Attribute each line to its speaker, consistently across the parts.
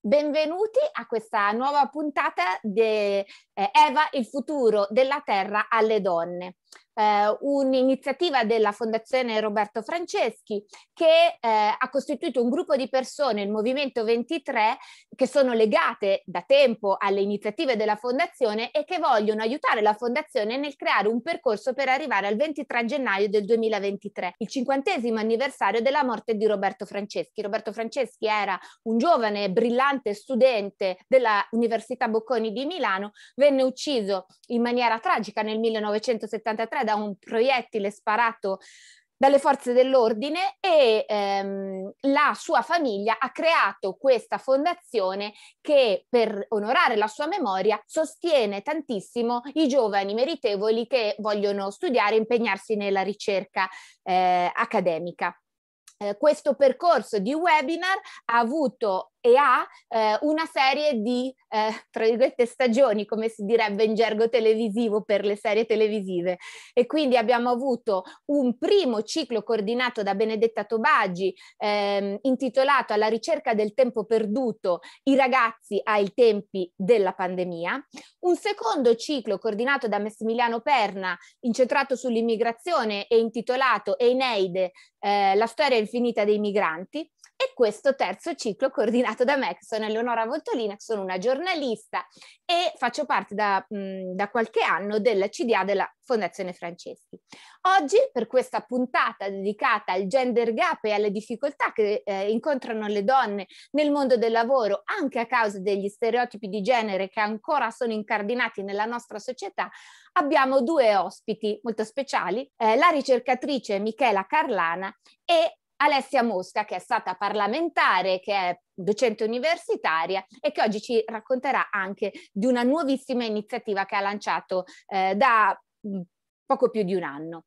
Speaker 1: Benvenuti a questa nuova puntata di eh, Eva, il futuro della Terra alle donne eh, un'iniziativa della Fondazione Roberto Franceschi che eh, ha costituito un gruppo di persone, il Movimento 23, che sono legate da tempo alle iniziative della Fondazione e che vogliono aiutare la Fondazione nel creare un percorso per arrivare al 23 gennaio del 2023, il cinquantesimo anniversario della morte di Roberto Franceschi. Roberto Franceschi era un giovane, brillante studente della Università Bocconi di Milano, venne ucciso in maniera tragica nel 1973 da un proiettile sparato dalle forze dell'ordine e ehm, la sua famiglia ha creato questa fondazione che per onorare la sua memoria sostiene tantissimo i giovani meritevoli che vogliono studiare e impegnarsi nella ricerca eh, accademica. Eh, questo percorso di webinar ha avuto e ha eh, una serie di, eh, tra virgolette, stagioni, come si direbbe in gergo televisivo per le serie televisive. E quindi abbiamo avuto un primo ciclo coordinato da Benedetta Tobagi, ehm, intitolato Alla ricerca del tempo perduto, i ragazzi ai tempi della pandemia, un secondo ciclo coordinato da Massimiliano Perna, incentrato sull'immigrazione e intitolato Eneide, eh, la storia infinita dei migranti, e questo terzo ciclo coordinato da me, che sono Eleonora Voltolina, sono una giornalista e faccio parte da, mh, da qualche anno della CDA della Fondazione Franceschi. Oggi, per questa puntata dedicata al gender gap e alle difficoltà che eh, incontrano le donne nel mondo del lavoro, anche a causa degli stereotipi di genere che ancora sono incardinati nella nostra società, abbiamo due ospiti molto speciali, eh, la ricercatrice Michela Carlana e Alessia Mosca, che è stata parlamentare, che è docente universitaria e che oggi ci racconterà anche di una nuovissima iniziativa che ha lanciato eh, da mm, poco più di un anno.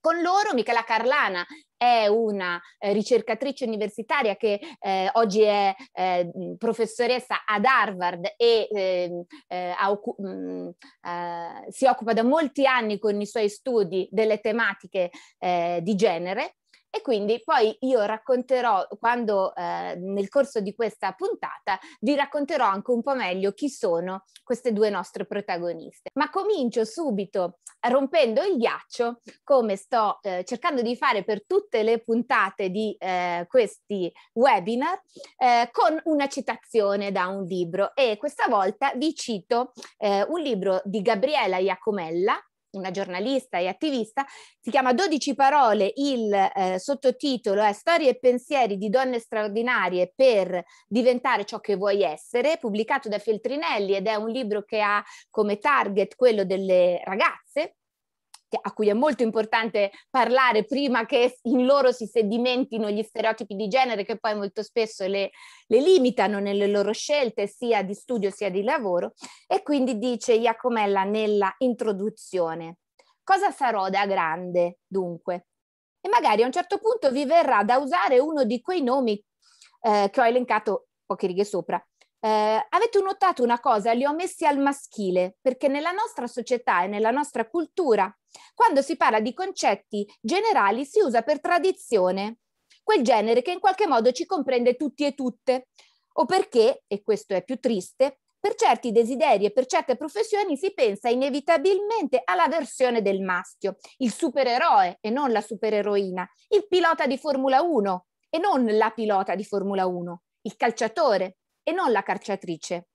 Speaker 1: Con loro Michela Carlana è una eh, ricercatrice universitaria che eh, oggi è eh, professoressa ad Harvard e ehm, eh, occu- mh, mm, eh, si occupa da molti anni con i suoi studi delle tematiche di genere e quindi poi io racconterò, quando eh, nel corso di questa puntata, vi racconterò anche un po' meglio chi sono queste due nostre protagoniste. Ma comincio subito rompendo il ghiaccio, come sto eh, cercando di fare per tutte le puntate di eh, questi webinar, eh, con una citazione da un libro. E questa volta vi cito eh, un libro di Gabriela Iacomella, una giornalista e attivista, si chiama 12 parole, il eh, sottotitolo è Storie e pensieri di donne straordinarie per diventare ciò che vuoi essere, pubblicato da Feltrinelli ed è un libro che ha come target quello delle ragazze a cui è molto importante parlare prima che in loro si sedimentino gli stereotipi di genere che poi molto spesso le, le limitano nelle loro scelte sia di studio sia di lavoro. E quindi dice Iacomella nella introduzione cosa sarò da grande dunque? E magari a un certo punto vi verrà da usare uno di quei nomi eh, che ho elencato poche righe sopra eh, avete notato una cosa? Li ho messi al maschile perché nella nostra società e nella nostra cultura, quando si parla di concetti generali, si usa per tradizione quel genere che in qualche modo ci comprende tutti e tutte, o perché, e questo è più triste, per certi desideri e per certe professioni si pensa inevitabilmente alla versione del maschio, il supereroe e non la supereroina, il pilota di Formula 1 e non la pilota di Formula 1, il calciatore e non la carciatrice.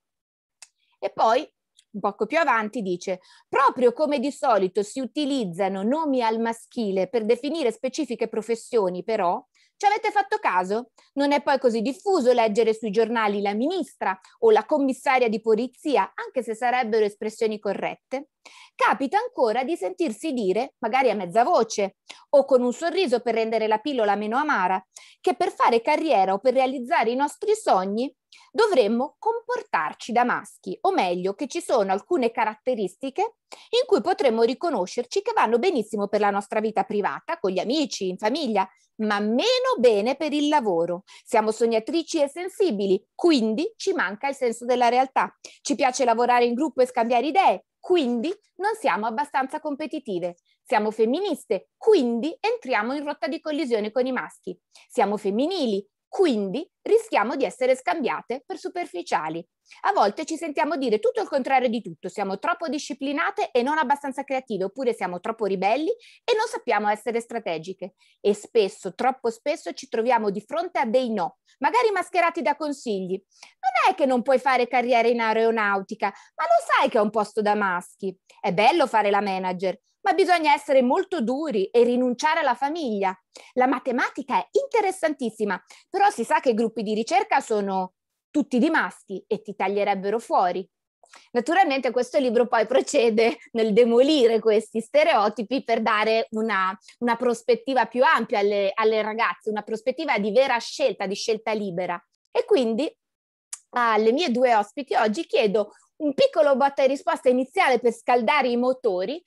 Speaker 1: E poi, un poco più avanti, dice, proprio come di solito si utilizzano nomi al maschile per definire specifiche professioni, però, ci avete fatto caso? Non è poi così diffuso leggere sui giornali la ministra o la commissaria di polizia, anche se sarebbero espressioni corrette? Capita ancora di sentirsi dire, magari a mezza voce o con un sorriso per rendere la pillola meno amara, che per fare carriera o per realizzare i nostri sogni dovremmo comportarci da maschi, o meglio che ci sono alcune caratteristiche in cui potremmo riconoscerci che vanno benissimo per la nostra vita privata, con gli amici, in famiglia, ma meno bene per il lavoro. Siamo sognatrici e sensibili, quindi ci manca il senso della realtà. Ci piace lavorare in gruppo e scambiare idee, quindi non siamo abbastanza competitive. Siamo femministe, quindi entriamo in rotta di collisione con i maschi. Siamo femminili, quindi rischiamo di essere scambiate per superficiali. A volte ci sentiamo dire tutto il contrario di tutto, siamo troppo disciplinate e non abbastanza creative, oppure siamo troppo ribelli e non sappiamo essere strategiche. E spesso, troppo spesso, ci troviamo di fronte a dei no, magari mascherati da consigli. Non è che non puoi fare carriera in aeronautica, ma lo sai che è un posto da maschi. È bello fare la manager, ma bisogna essere molto duri e rinunciare alla famiglia. La matematica è interessantissima, però si sa che i gruppi di ricerca sono tutti di maschi e ti taglierebbero fuori. Naturalmente questo libro poi procede nel demolire questi stereotipi per dare una, una prospettiva più ampia alle, alle ragazze, una prospettiva di vera scelta, di scelta libera. E quindi alle mie due ospiti oggi chiedo un piccolo botta e risposta iniziale per scaldare i motori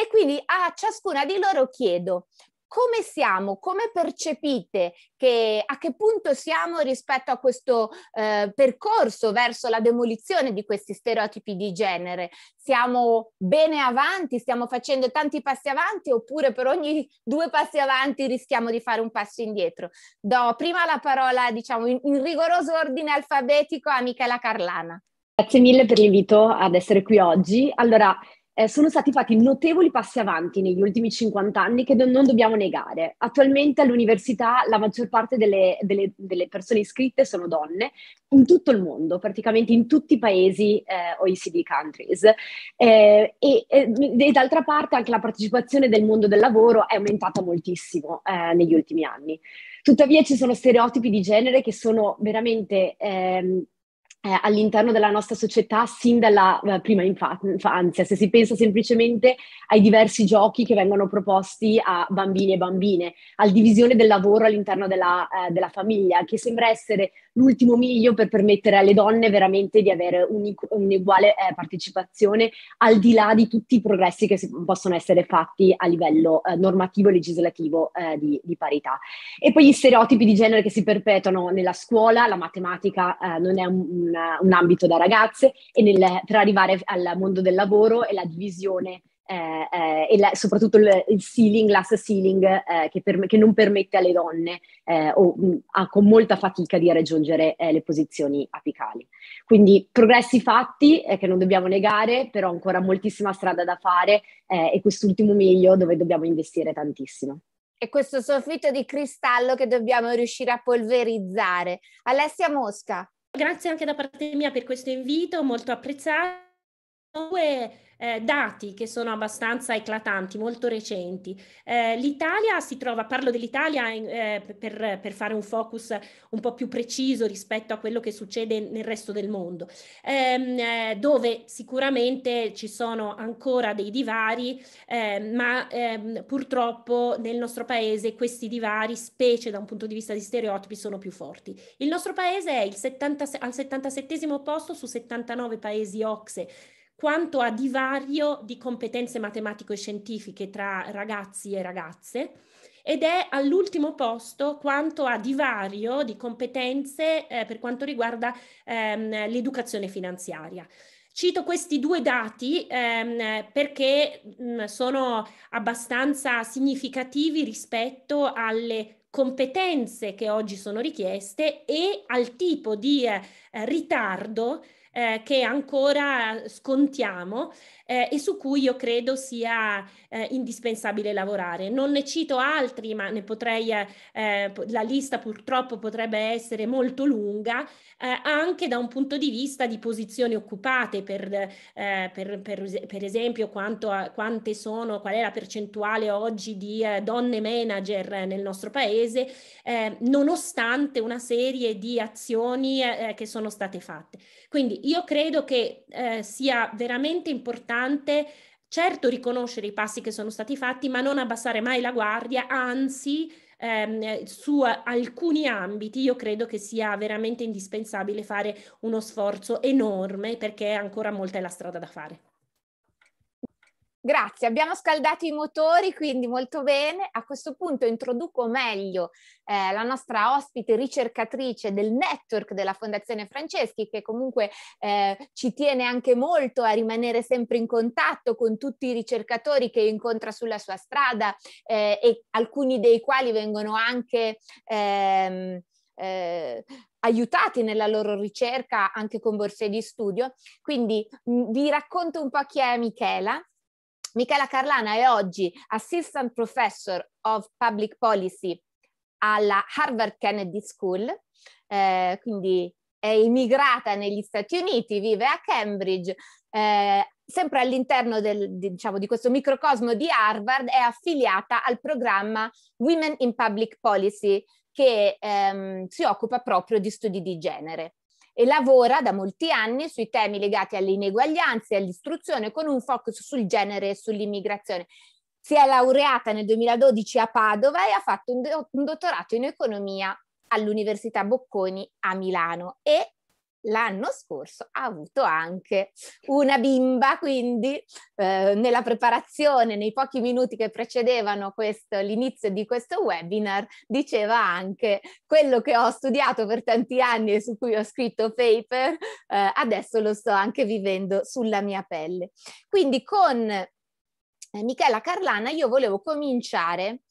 Speaker 1: e quindi a ciascuna di loro chiedo come siamo, come percepite, che, a che punto siamo rispetto a questo eh, percorso verso la demolizione di questi stereotipi di genere? Siamo bene avanti, stiamo facendo tanti passi avanti oppure per ogni due passi avanti rischiamo di fare un passo indietro? Do prima la parola, diciamo, in, in rigoroso ordine alfabetico a Michela Carlana.
Speaker 2: Grazie mille per l'invito ad essere qui oggi. Allora, eh, sono stati fatti notevoli passi avanti negli ultimi 50 anni che non dobbiamo negare. Attualmente all'università la maggior parte delle, delle, delle persone iscritte sono donne in tutto il mondo, praticamente in tutti i paesi eh, OECD countries. Eh, e, e, e, d'altra parte anche la partecipazione del mondo del lavoro è aumentata moltissimo eh, negli ultimi anni. Tuttavia ci sono stereotipi di genere che sono veramente ehm, eh, all'interno della nostra società sin dalla uh, prima infanzia. Se si pensa semplicemente ai diversi giochi che vengono proposti a bambini e bambine, alla divisione del lavoro all'interno della, uh, della famiglia, che sembra essere l'ultimo miglio per permettere alle donne veramente di avere un'uguale eh, partecipazione al di là di tutti i progressi che si, possono essere fatti a livello eh, normativo e legislativo eh, di, di, parità. E poi gli stereotipi di genere che si perpetuano nella scuola, la matematica eh, non è un, un, un, ambito da ragazze e nel, per arrivare al mondo del lavoro e la divisione eh, eh, e la, soprattutto il, il, ceiling, l'ass ceiling eh, che, per, che, non permette alle donne eh, o mh, ha con molta fatica di raggiungere eh, le posizioni apicali. Quindi progressi fatti eh, che non dobbiamo negare, però ancora moltissima strada da fare e quest'ultimo miglio dove dobbiamo investire tantissimo.
Speaker 1: E questo soffitto di cristallo che dobbiamo riuscire a polverizzare. Alessia Mosca.
Speaker 3: Grazie anche da parte mia per questo invito, molto apprezzato. Due eh, dati che sono abbastanza eclatanti, molto recenti. Eh, L'Italia si trova, parlo dell'Italia eh, per, per, fare un focus un po' più preciso rispetto a quello che succede nel resto del mondo, ehm, eh, dove sicuramente ci sono ancora dei divari, ehm, ma ehm, purtroppo nel nostro paese questi divari, specie da un punto di vista di stereotipi, sono più forti. Il nostro paese è il 70, al 77 posto su 79 paesi OXE quanto a divario di competenze matematico-scientifiche tra ragazzi e ragazze ed è all'ultimo posto quanto a divario di competenze eh, per quanto riguarda ehm, l'educazione finanziaria. Cito questi due dati ehm, perché mh, mm, sono abbastanza significativi rispetto alle competenze che oggi sono richieste e al tipo di eh, ritardo eh, che ancora scontiamo eh, e su cui io credo sia eh, indispensabile lavorare. Non ne cito altri, ma ne potrei, eh, la lista purtroppo potrebbe essere molto lunga, eh, anche da un punto di vista di posizioni occupate, per, eh, per, per, per esempio quanto quante sono, qual è la percentuale oggi di donne manager nel nostro paese, nonostante una serie di azioni che sono state fatte. Quindi io credo che sia veramente importante importante certo riconoscere i passi che sono stati fatti, ma non abbassare mai la guardia, anzi ehm, su alcuni ambiti io credo che sia veramente indispensabile fare uno sforzo enorme perché ancora molta è la strada da fare.
Speaker 1: Grazie, abbiamo scaldato i motori, quindi molto bene. A questo punto introduco meglio eh, la nostra ospite ricercatrice del network della Fondazione Franceschi, che comunque eh, ci tiene anche molto a rimanere sempre in contatto con tutti i ricercatori che incontra sulla sua strada eh, e alcuni dei quali vengono anche... Ehm, eh, aiutati nella loro ricerca anche con borse di studio. Quindi mh, vi racconto un po' chi è Michela. Michela Carlana è oggi Assistant Professor of Public Policy alla Harvard Kennedy School, eh, quindi è immigrata negli Stati Uniti, vive a Cambridge, eh, sempre all'interno del, diciamo, di questo microcosmo di Harvard, è affiliata al programma Women in Public Policy che ehm, si occupa proprio di studi di genere e lavora da molti anni sui temi legati alle ineguaglianze e all'istruzione con un focus sul genere e sull'immigrazione. Si è laureata nel 2012 a Padova e ha fatto un, do- un dottorato in economia all'Università Bocconi a Milano e l'anno scorso ha avuto anche una bimba, quindi eh, nella preparazione, nei pochi minuti che precedevano questo, l'inizio di questo webinar, diceva anche quello che ho studiato per tanti anni e su cui ho scritto paper, eh, adesso lo sto anche vivendo sulla mia pelle. Quindi con eh, Michela Carlana io volevo cominciare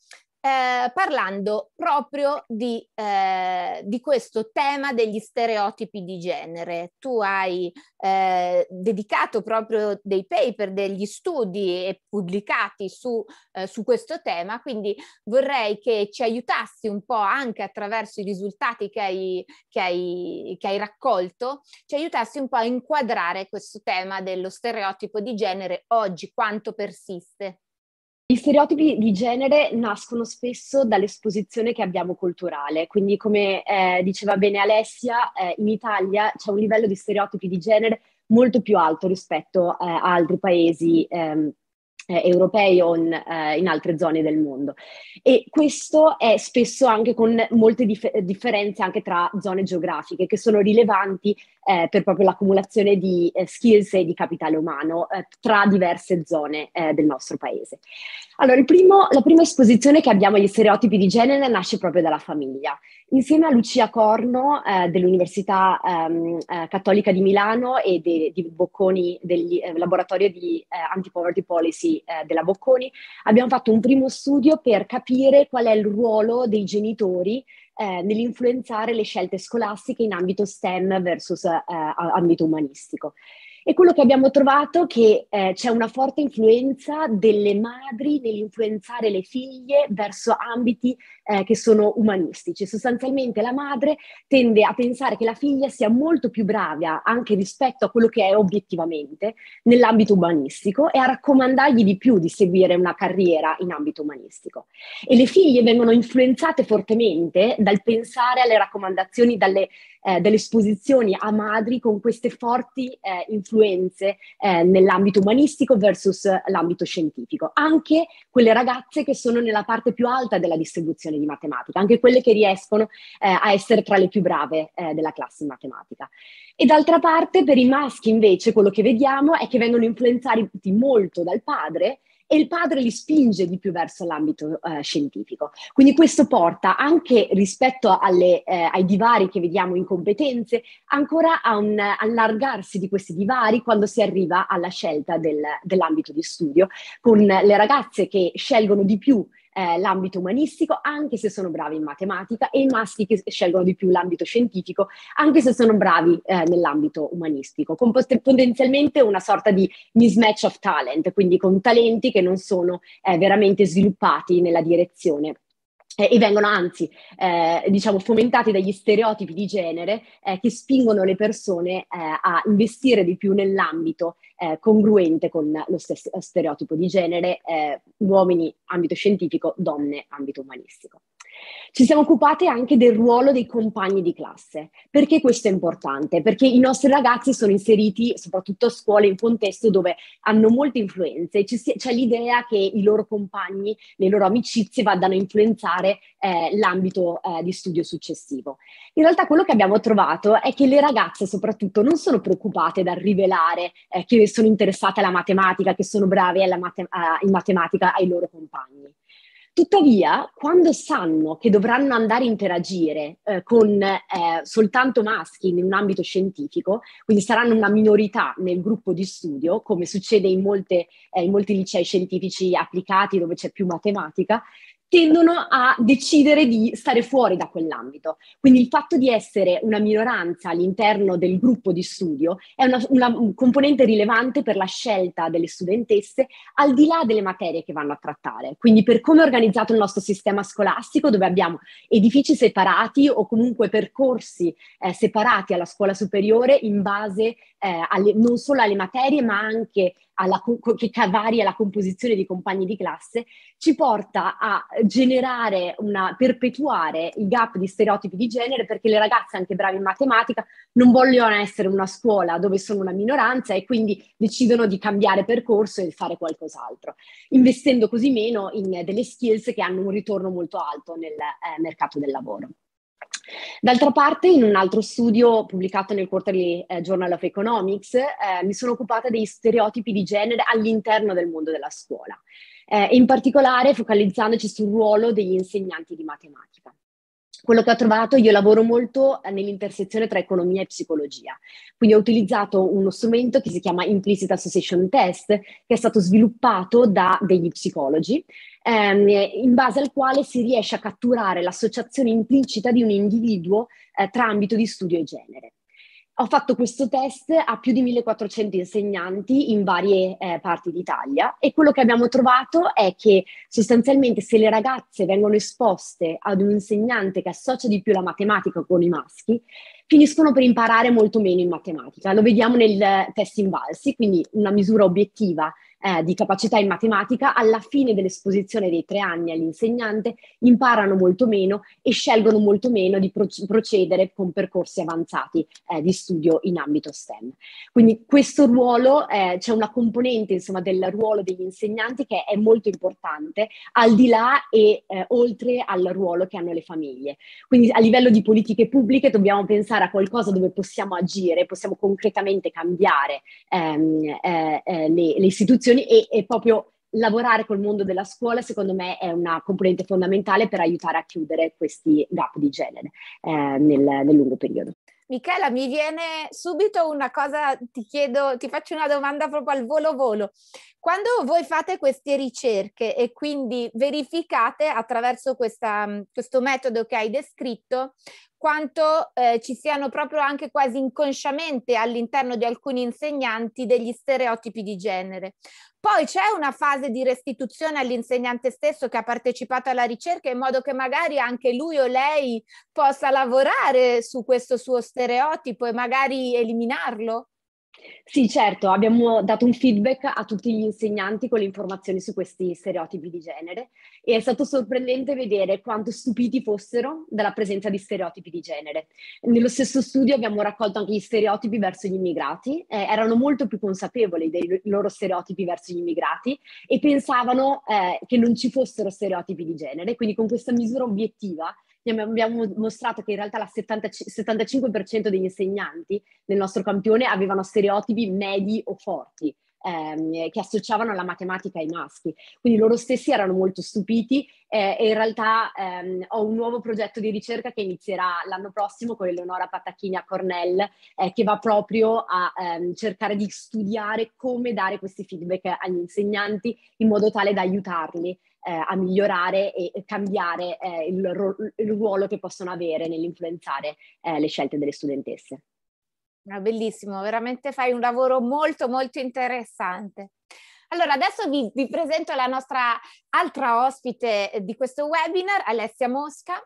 Speaker 1: eh, parlando proprio di, eh, di, questo tema degli stereotipi di genere. Tu hai eh, dedicato proprio dei paper, degli studi pubblicati su, eh, su, questo tema, quindi vorrei che ci aiutassi un po' anche attraverso i risultati che hai, che hai, che hai raccolto, ci aiutassi un po' a inquadrare questo tema dello stereotipo di genere oggi, quanto persiste.
Speaker 2: Gli stereotipi di genere nascono spesso dall'esposizione che abbiamo culturale, quindi come eh, diceva bene Alessia, eh, in Italia c'è un livello di stereotipi di genere molto più alto rispetto eh, a altri paesi ehm, eh, europei o in, eh, in, altre zone del mondo. E questo è spesso anche con molte dif- differenze anche tra zone geografiche che sono rilevanti eh, per proprio l'accumulazione di eh, skills e di capitale umano eh, tra diverse zone eh, del nostro paese. Allora, primo, la prima esposizione che abbiamo agli stereotipi di genere nasce proprio dalla famiglia. Insieme a Lucia Corno dell'Università ehm, Cattolica di Milano e de- di Bocconi del laboratorio di Anti-Poverty Policy eh, della Bocconi, abbiamo fatto un primo studio per capire qual è il ruolo dei genitori eh, nell'influenzare le scelte scolastiche in ambito STEM versus eh, ambito umanistico. E quello che abbiamo trovato è che eh, c'è una forte influenza delle madri nell'influenzare le figlie verso ambiti eh, che sono umanistici. Sostanzialmente la madre tende a pensare che la figlia sia molto più brava anche rispetto a quello che è obiettivamente nell'ambito umanistico e a raccomandargli di più di seguire una carriera in ambito umanistico. E le figlie vengono influenzate fortemente dal pensare alle raccomandazioni, dalle eh, delle esposizioni a madri con queste forti eh, influenze eh, nell'ambito umanistico versus l'ambito scientifico. Anche quelle ragazze che sono nella parte più alta della distribuzione di matematica, anche quelle che riescono eh, a essere tra le più brave eh, della classe in matematica. E d'altra parte, per i maschi invece, quello che vediamo è che vengono influenzati molto dal padre e il padre li spinge di più verso l'ambito eh, scientifico. Quindi questo porta anche rispetto alle, eh, ai divari che vediamo in competenze ancora a un allargarsi di questi divari quando si arriva alla scelta del, dell'ambito di studio, con le ragazze che scelgono di più eh, l'ambito umanistico, anche se sono bravi in matematica, e i maschi che scelgono di più l'ambito scientifico, anche se sono bravi eh, nell'ambito umanistico, con potenzialmente una sorta di mismatch of talent, quindi con talenti che non sono eh, veramente sviluppati nella direzione e vengono anzi, eh, diciamo, fomentati dagli stereotipi di genere eh, che spingono le persone eh, a investire di più nell'ambito eh, congruente con lo stesso stereotipo di genere, eh, uomini ambito scientifico, donne ambito umanistico. Ci siamo occupati anche del ruolo dei compagni di classe. Perché questo è importante? Perché i nostri ragazzi sono inseriti soprattutto a scuole in contesto dove hanno molte influenze e c'è l'idea che i loro compagni, le loro amicizie vadano a influenzare eh, l'ambito eh, di studio successivo. In realtà quello che abbiamo trovato è che le ragazze soprattutto non sono preoccupate dal rivelare eh, che sono interessate alla matematica, che sono brave mate- in matematica ai loro compagni. Tuttavia, quando sanno che dovranno andare a interagire eh, con eh, soltanto maschi in un ambito scientifico, quindi saranno una minorità nel gruppo di studio, come succede in, molte, eh, in molti licei scientifici applicati dove c'è più matematica, tendono a decidere di stare fuori da quell'ambito. Quindi il fatto di essere una minoranza all'interno del gruppo di studio è una, una componente rilevante per la scelta delle studentesse al di là delle materie che vanno a trattare. Quindi per come è organizzato il nostro sistema scolastico, dove abbiamo edifici separati o comunque percorsi eh, separati alla scuola superiore in base eh, alle, non solo alle materie, ma anche alla, che varia la composizione di compagni di classe, ci porta a generare, una, perpetuare il gap di stereotipi di genere perché le ragazze, anche brave in matematica, non vogliono essere una scuola dove sono una minoranza e quindi decidono di cambiare percorso e fare qualcos'altro, investendo così meno in delle skills che hanno un ritorno molto alto nel eh, mercato del lavoro. D'altra parte, in un altro studio pubblicato nel Quarterly eh, Journal of Economics, eh, mi sono occupata dei stereotipi di genere all'interno del mondo della scuola, eh, in particolare focalizzandoci sul ruolo degli insegnanti di matematica quello che ho trovato, io lavoro molto eh, nell'intersezione tra economia e psicologia, quindi ho utilizzato uno strumento che si chiama Implicit Association Test, che è stato sviluppato da degli psicologi, ehm, in base al quale si riesce a catturare l'associazione implicita di un individuo eh, tra ambito di studio e genere. Ho fatto questo test a più di 1400 insegnanti in varie eh, parti d'Italia e quello che abbiamo trovato è che sostanzialmente se le ragazze vengono esposte ad un insegnante che associa di più la matematica con i maschi, finiscono per imparare molto meno in matematica. Lo vediamo nel test invalsi, quindi una misura obiettiva eh, di capacità in matematica, alla fine dell'esposizione dei tre anni all'insegnante imparano molto meno e scelgono molto meno di pro- procedere con percorsi avanzati eh, di studio in ambito STEM. Quindi questo ruolo, eh, c'è una componente insomma, del ruolo degli insegnanti che è molto importante, al di là e eh, oltre al ruolo che hanno le famiglie. Quindi a livello di politiche pubbliche dobbiamo pensare a qualcosa dove possiamo agire, possiamo concretamente cambiare ehm, eh, eh, le, le istituzioni istituzioni e, e proprio lavorare col mondo della scuola secondo me è una componente fondamentale per aiutare a chiudere questi gap di genere eh, nel, nel lungo periodo.
Speaker 1: Michela, mi viene subito una cosa, ti chiedo, ti faccio una domanda proprio al volo volo. Quando voi fate queste ricerche e quindi verificate attraverso questa, questo metodo che hai descritto quanto eh, ci siano proprio anche quasi inconsciamente all'interno di alcuni insegnanti degli stereotipi di genere. Poi c'è una fase di restituzione all'insegnante stesso che ha partecipato alla ricerca in modo che magari anche lui o lei possa lavorare su questo suo stereotipo e magari eliminarlo?
Speaker 2: Sì, certo, abbiamo dato un feedback a tutti gli insegnanti con le informazioni su questi stereotipi di genere e è stato sorprendente vedere quanto stupiti fossero dalla presenza di stereotipi di genere. Nello stesso studio abbiamo raccolto anche gli stereotipi verso gli immigrati, eh, erano molto più consapevoli dei loro stereotipi verso gli immigrati e pensavano eh, che non ci fossero stereotipi di genere, quindi con questa misura obiettiva abbiamo mostrato che in realtà il 75% degli insegnanti nel nostro campione avevano stereotipi medi o forti. Ehm, che associavano la matematica ai maschi. Quindi loro stessi erano molto stupiti eh, e in realtà ehm, ho un nuovo progetto di ricerca che inizierà l'anno prossimo con Eleonora Patacchini a Cornell, eh, che va proprio a ehm, cercare di studiare come dare questi feedback agli insegnanti in modo tale da aiutarli a migliorare e, cambiare eh, il, il, ruolo che possono avere nell'influenzare eh, le scelte delle studentesse.
Speaker 1: Ah, bellissimo, veramente fai un lavoro molto molto interessante. Allora, adesso vi, vi presento la nostra altra ospite di questo webinar, Alessia Mosca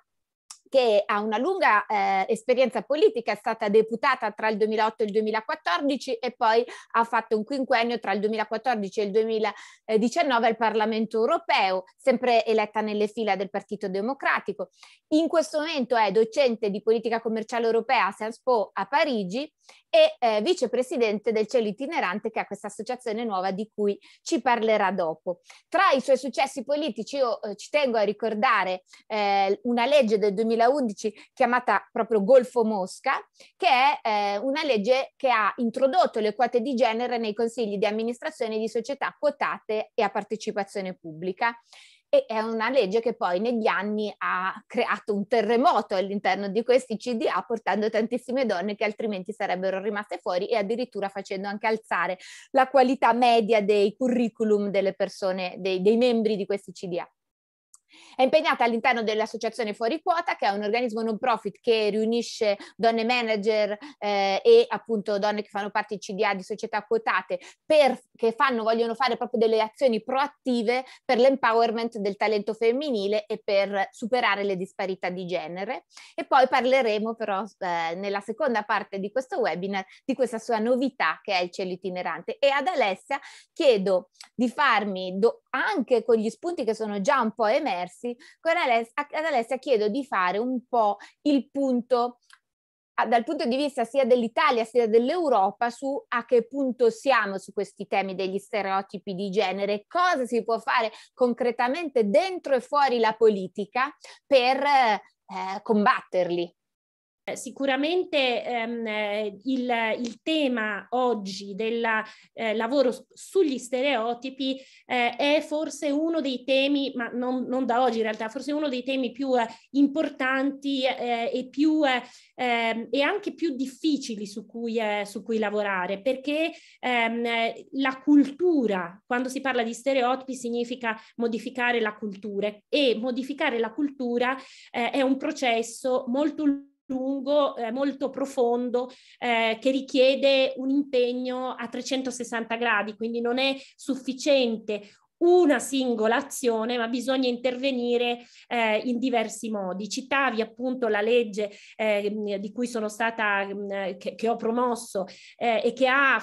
Speaker 1: che ha una lunga eh, esperienza politica, è stata deputata tra il 2008 e il 2014 e poi ha fatto un quinquennio tra il 2014 e il 2019 al Parlamento europeo, sempre eletta nelle fila del Partito Democratico. In questo momento è docente di politica commerciale europea a Sciences Po a Parigi e eh, vicepresidente del Cielo Itinerante, che è questa associazione nuova di cui ci parlerà dopo. Tra i suoi successi politici io eh, ci tengo a ricordare eh, una legge del 2011 chiamata proprio Golfo Mosca, che è eh, una legge che ha introdotto le quote di genere nei consigli di amministrazione di società quotate e a partecipazione pubblica e è una legge che poi negli anni ha creato un terremoto all'interno di questi CDA portando tantissime donne che altrimenti sarebbero rimaste fuori e addirittura facendo anche alzare la qualità media dei curriculum delle persone, dei, dei membri di questi CDA. È impegnata all'interno dell'Associazione Fuori Quota, che è un organismo non profit che riunisce donne manager eh, e appunto donne che fanno parte di CDA di società quotate, per, che fanno, vogliono fare proprio delle azioni proattive per l'empowerment del talento femminile e per superare le disparità di genere. E poi parleremo però eh, nella seconda parte di questo webinar di questa sua novità che è il cielo itinerante. E ad Alessia chiedo di farmi, do, anche con gli spunti che sono già un po' emersi, con Alessia, ad Alessia chiedo di fare un po' il punto dal punto di vista sia dell'Italia sia dell'Europa su a che punto siamo su questi temi degli stereotipi di genere, cosa si può fare concretamente dentro e fuori la politica per eh, combatterli.
Speaker 3: Eh, sicuramente ehm, eh, il, il, tema oggi del eh, lavoro sugli stereotipi eh, è forse uno dei temi, ma non, non, da oggi in realtà, forse uno dei temi più eh, importanti eh, e, più, ehm, e anche più difficili su cui, su cui lavorare, perché ehm, la cultura, quando si parla di stereotipi, significa modificare la cultura e modificare la cultura è un processo molto lungo, eh, molto profondo, eh, che richiede un impegno a 360 gradi, quindi non è sufficiente una singola azione, ma bisogna intervenire eh, in diversi modi. Citavi appunto la legge eh, di cui sono stata, mm, che, che, ho promosso eh, e che ha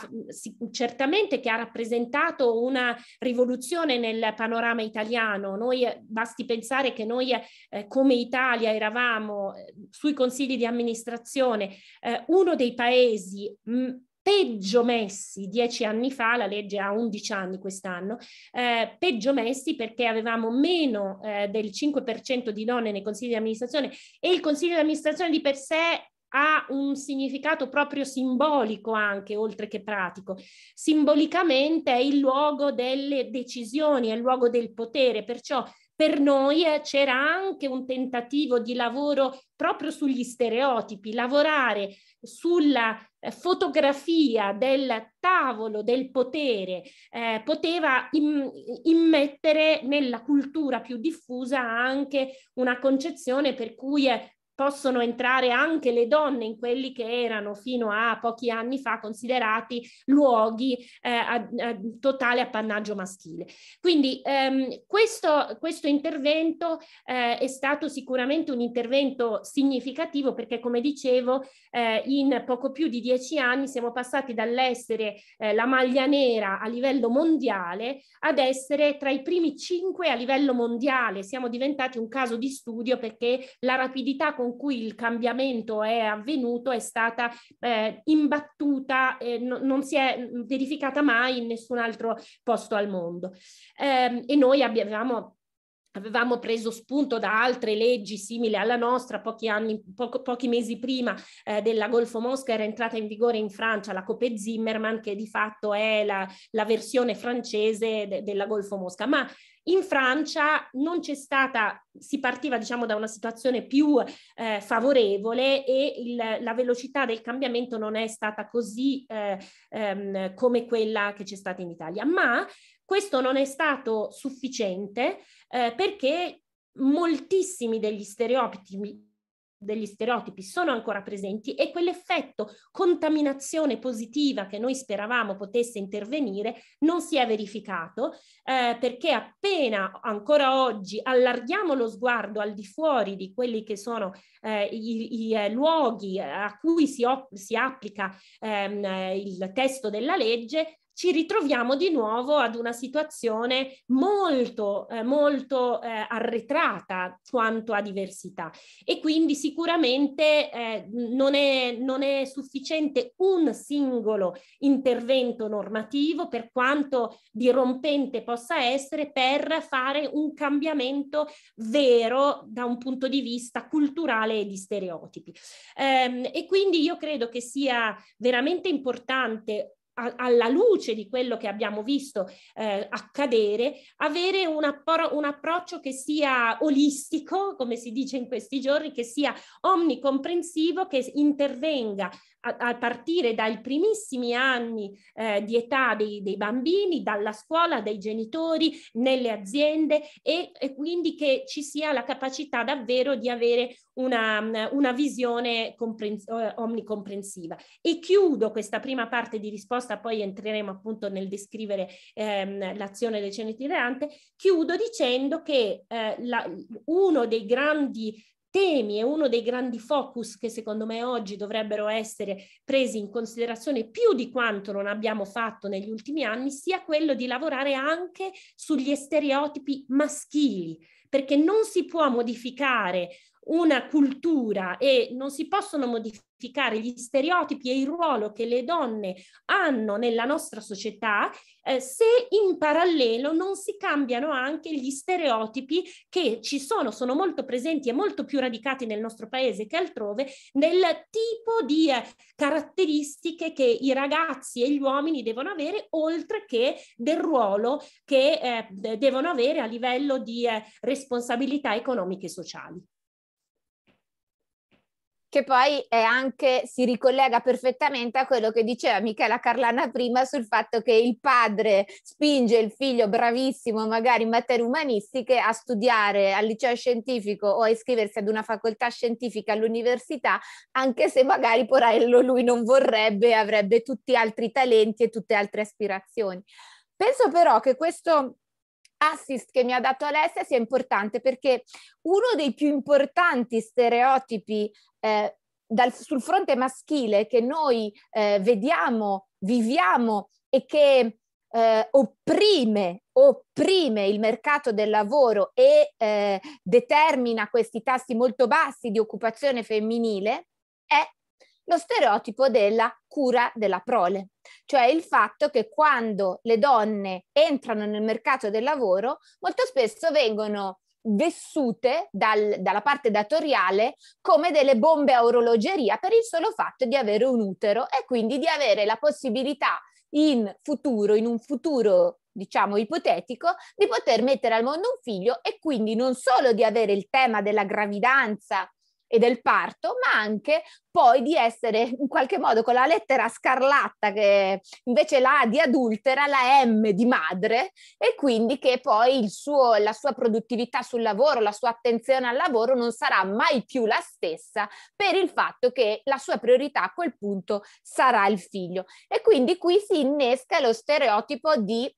Speaker 3: certamente che ha rappresentato una rivoluzione nel panorama italiano. Noi basti pensare che noi eh, come Italia eravamo eh, sui consigli di amministrazione eh, uno dei paesi mh, peggio messi dieci anni fa, la legge ha 11 anni quest'anno, eh, peggio messi perché avevamo meno eh, del 5% di donne nei consigli di amministrazione e il consiglio di amministrazione di per sé ha un significato proprio simbolico anche, oltre che pratico. Simbolicamente è il luogo delle decisioni, è il luogo del potere, perciò per noi eh, c'era anche un tentativo di lavoro proprio sugli stereotipi, lavorare sulla eh, fotografia del tavolo del potere eh, poteva im, immettere nella cultura più diffusa anche una concezione per cui eh, possono entrare anche le donne in quelli che erano fino a pochi anni fa considerati luoghi eh, a, a totale appannaggio maschile. Quindi ehm, questo, questo, intervento eh, è stato sicuramente un intervento significativo perché come dicevo eh, in poco più di dieci anni siamo passati dall'essere eh, la maglia nera a livello mondiale ad essere tra i primi cinque a livello mondiale. Siamo diventati un caso di studio perché la rapidità con con cui il cambiamento è avvenuto è stata eh, imbattuta e no, non si è verificata mai in nessun altro posto al mondo. Eh, e noi abbiamo Avevamo preso spunto da altre leggi simili alla nostra, pochi, anni, poco, pochi mesi prima eh, della Golfo Mosca era entrata in vigore in Francia la Copé Zimmermann, che di fatto è la, la versione francese de, della Golfo Mosca. Ma in Francia non c'è stata, si partiva diciamo da una situazione più eh, favorevole e il, la velocità del cambiamento non è stata così eh, ehm, come quella che c'è stata in Italia. Ma questo non è stato sufficiente eh, perché moltissimi degli stereotipi degli stereotipi sono ancora presenti e quell'effetto contaminazione positiva che noi speravamo potesse intervenire non si è verificato eh, perché appena ancora oggi allarghiamo lo sguardo al di fuori di quelli che sono eh, i, i eh, luoghi a cui si, si applica ehm, il testo della legge ci ritroviamo di nuovo ad una situazione molto, eh, molto eh, arretrata quanto a diversità e quindi sicuramente eh, non, è, non è sufficiente un singolo intervento normativo per quanto dirompente possa essere per fare un cambiamento vero da un punto di vista culturale e di stereotipi. Ehm, e quindi io credo che sia veramente importante alla luce di quello che abbiamo visto eh, accadere, avere un, appro- un, approccio che sia olistico, come si dice in questi giorni, che sia omnicomprensivo, che intervenga a, a partire dai primissimi anni eh, di età dei, dei, bambini, dalla scuola, dai genitori, nelle aziende e, e, quindi che ci sia la capacità davvero di avere una, una visione comprens- omnicomprensiva. E chiudo questa prima parte di risposta, poi entreremo appunto nel descrivere ehm, l'azione del centro itinerante, chiudo dicendo che eh, la, uno dei grandi temi e uno dei grandi focus che secondo me oggi dovrebbero essere presi in considerazione più di quanto non abbiamo fatto negli ultimi anni, sia quello di lavorare anche sugli stereotipi maschili, perché non si può modificare una cultura e non si possono modificare gli stereotipi e il ruolo che le donne hanno nella nostra società eh, se in parallelo non si cambiano anche gli stereotipi che ci sono, sono molto presenti e molto più radicati nel nostro paese che altrove, nel tipo di eh, caratteristiche che i ragazzi e gli uomini devono avere, oltre che del ruolo che eh, devono avere a livello di eh, responsabilità economiche e sociali
Speaker 1: che poi anche, si ricollega perfettamente a quello che diceva Michela Carlana prima sul fatto che il padre spinge il figlio bravissimo, magari in materie umanistiche, a studiare al liceo scientifico o a iscriversi ad una facoltà scientifica all'università, anche se magari porello lui non vorrebbe, avrebbe tutti altri talenti e tutte altre aspirazioni. Penso però che questo assist che mi ha dato Alessia sia importante perché uno dei più importanti stereotipi eh, dal, sul fronte maschile che noi eh, vediamo, viviamo e che eh, opprime, opprime il mercato del lavoro e eh, determina questi tassi molto bassi di occupazione femminile è lo stereotipo della cura della prole, cioè il fatto che quando le donne entrano nel mercato del lavoro molto spesso vengono vissute dal, dalla parte datoriale come delle bombe a orologeria per il solo fatto di avere un utero e quindi di avere la possibilità in futuro, in un futuro diciamo ipotetico, di poter mettere al mondo un figlio e quindi non solo di avere il tema della gravidanza e del parto, ma anche poi di essere in qualche modo con la lettera scarlatta che invece la A di adultera, la M di madre e quindi che poi suo, la sua produttività sul lavoro, la sua attenzione al lavoro non sarà mai più la stessa per il fatto che la sua priorità a quel punto sarà il figlio. E quindi qui si innesca lo stereotipo di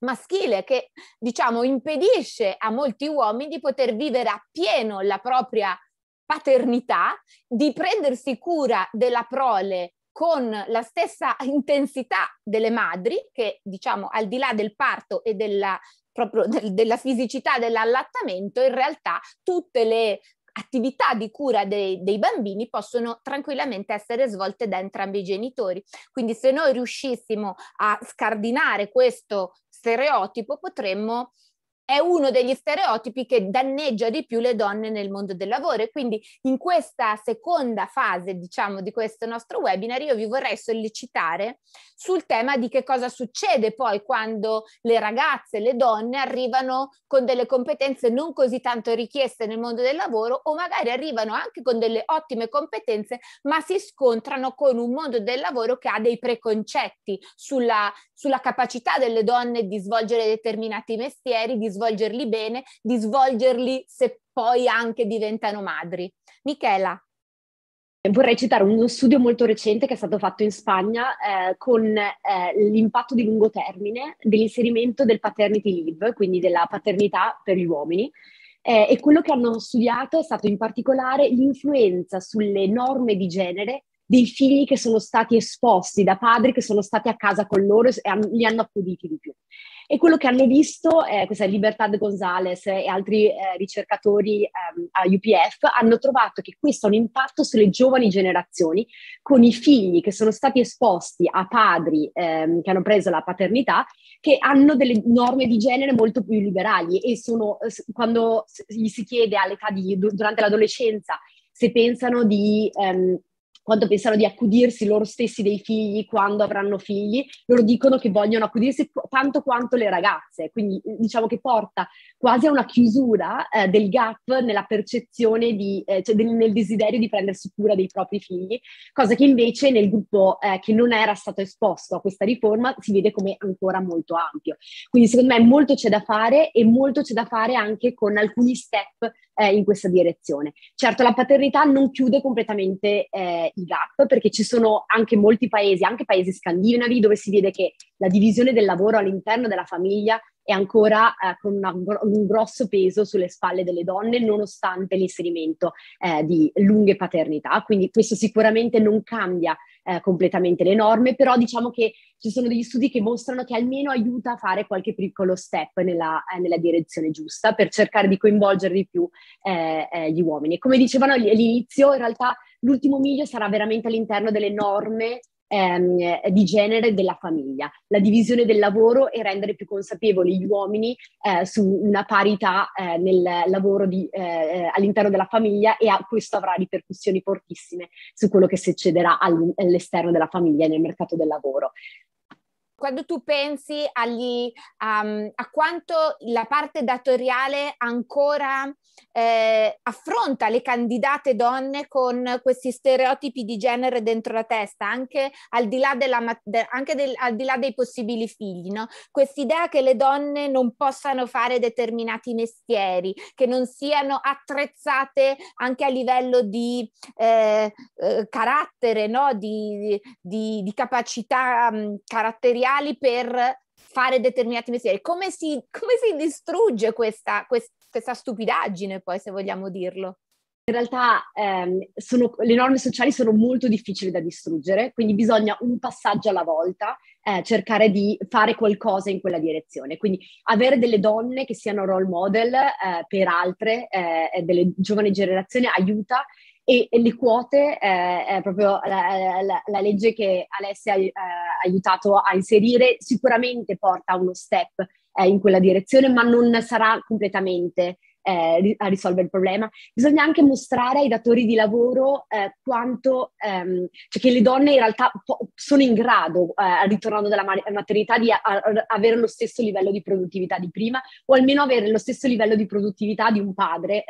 Speaker 1: maschile che diciamo impedisce a molti uomini di poter vivere appieno la propria paternità, di prendersi cura della prole con la stessa intensità delle madri, che diciamo al di là del parto e della, proprio del, della fisicità dell'allattamento, in realtà tutte le attività di cura dei, dei, bambini possono tranquillamente essere svolte da entrambi i genitori. Quindi se noi riuscissimo a scardinare questo stereotipo potremmo è uno degli stereotipi che danneggia di più le donne nel mondo del lavoro. E quindi in questa seconda fase, diciamo, di questo nostro webinar io vi vorrei sollecitare sul tema di che cosa succede poi quando le ragazze, le donne arrivano con delle competenze non così tanto richieste nel mondo del lavoro o magari arrivano anche con delle ottime competenze ma si scontrano con un mondo del lavoro che ha dei preconcetti sulla, sulla capacità delle donne di svolgere determinati mestieri, di svolgerli bene, di svolgerli se poi anche diventano madri. Michela.
Speaker 2: Vorrei citare uno studio molto recente che è stato fatto in Spagna eh, con eh, l'impatto di lungo termine dell'inserimento del paternity leave, quindi della paternità per gli uomini. Eh, e quello che hanno studiato è stato in particolare l'influenza sulle norme di genere dei figli che sono stati esposti da padri che sono stati a casa con loro e li hanno accuditi di più. E quello che hanno visto, eh, questa Libertad Gonzalez e altri eh, ricercatori ehm, a UPF, hanno trovato che questo ha un impatto sulle giovani generazioni, con i figli che sono stati esposti a padri ehm, che hanno preso la paternità, che hanno delle norme di genere molto più liberali e sono, quando gli si chiede all'età di, durante l'adolescenza se pensano di... Ehm, quando pensano di accudirsi loro stessi dei figli, quando avranno figli, loro dicono che vogliono accudirsi tanto quanto le ragazze, quindi diciamo che porta quasi a una chiusura eh, del gap nella percezione di, eh, cioè del, nel desiderio di prendersi cura dei propri figli, cosa che invece nel gruppo eh, che non era stato esposto a questa riforma si vede come ancora molto ampio. Quindi secondo me molto c'è da fare e molto c'è da fare anche con alcuni step eh, in questa direzione. Certo, la paternità non chiude completamente eh, i gap perché ci sono anche molti paesi, anche paesi scandinavi, dove si vede che la divisione del lavoro all'interno della famiglia è ancora eh, con una, un grosso peso sulle spalle delle donne, nonostante l'inserimento eh, di lunghe paternità. Quindi questo sicuramente non cambia eh, completamente le norme, però diciamo che ci sono degli studi che mostrano che almeno aiuta a fare qualche piccolo step nella, eh, nella direzione giusta per cercare di coinvolgere di più eh, eh, gli uomini. Come dicevano all'inizio, in realtà l'ultimo miglio sarà veramente all'interno delle norme ehm, di genere della famiglia, la divisione del lavoro e rendere più consapevoli gli uomini eh, su una parità eh, nel lavoro di, eh, all'interno della famiglia e a, questo avrà ripercussioni fortissime su quello che succederà all'esterno della famiglia e nel mercato del lavoro
Speaker 1: quando tu pensi agli, um, a quanto la parte datoriale ancora eh, affronta le candidate donne con questi stereotipi di genere dentro la testa, anche al di là, della, anche del, al di là dei possibili figli, no? Quest'idea che le donne non possano fare determinati mestieri, che non siano attrezzate anche a livello di eh, eh, carattere, no? di, di, di capacità um, caratteriali per fare determinati mestieri. Come si, come si distrugge questa, questa, questa stupidaggine, poi, se vogliamo dirlo?
Speaker 2: In realtà ehm, sono, le norme sociali sono molto difficili da distruggere, quindi bisogna un passaggio alla volta eh, cercare di fare qualcosa in quella direzione. Quindi avere delle donne che siano role model eh, per altre, eh, delle giovani generazioni aiuta e, e le quote eh, è proprio la, la, la, legge che Alessia eh, ha aiutato a inserire sicuramente porta uno step eh, in quella direzione, ma non sarà completamente eh, a risolvere il problema. Bisogna anche mostrare ai datori di lavoro eh, quanto, ehm, cioè che le donne in realtà po- sono in grado, eh, ritornando dalla maternità, di a- a- avere lo stesso livello di produttività di prima o almeno avere lo stesso livello di produttività di un padre